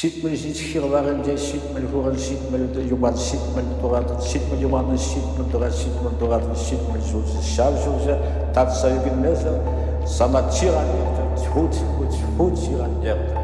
ситмил ситхирларын же ситмил хуган ситмил юман ситмил туратын ситмил юманын ситмил турат ситмил туратын ситмил сулсы шав сулсы татса югинмеса санат чиран ерді хут хут хут чиран ерді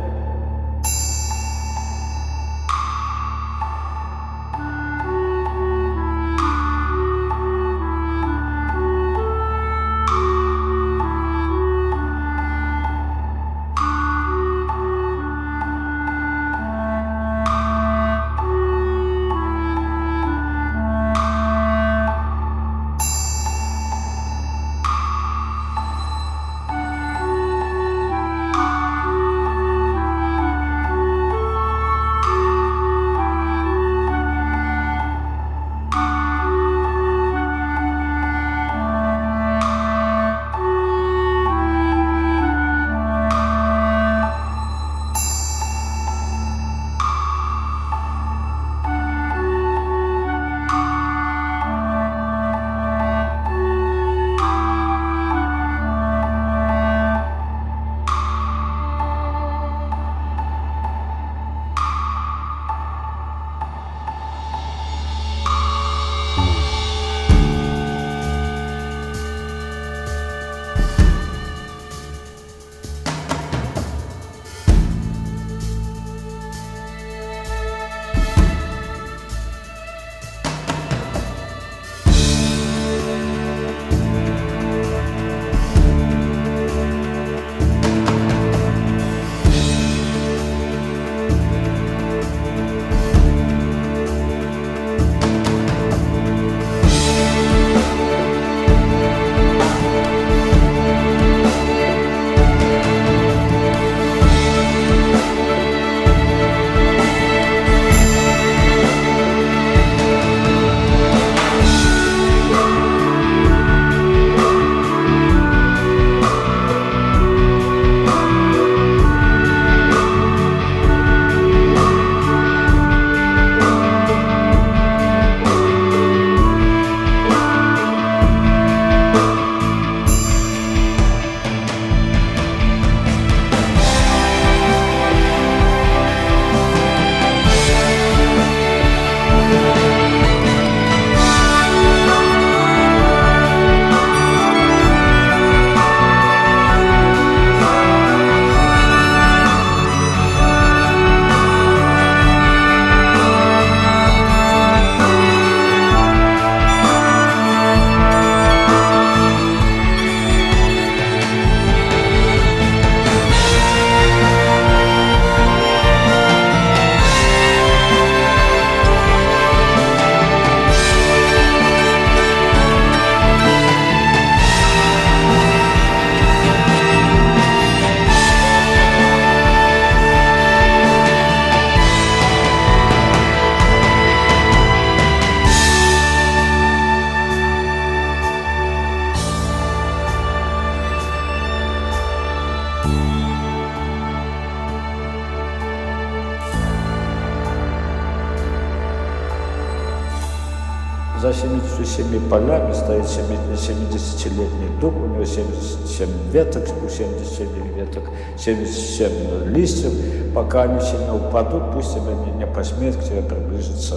За 77 полями стоит 70-летний дуб, у него 77 веток, у 77 веток 77 листьев. Пока они сильно упадут, пусть тебя не, посмеет к тебе приближиться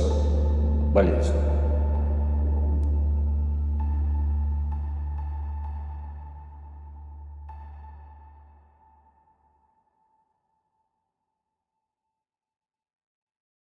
болезнь.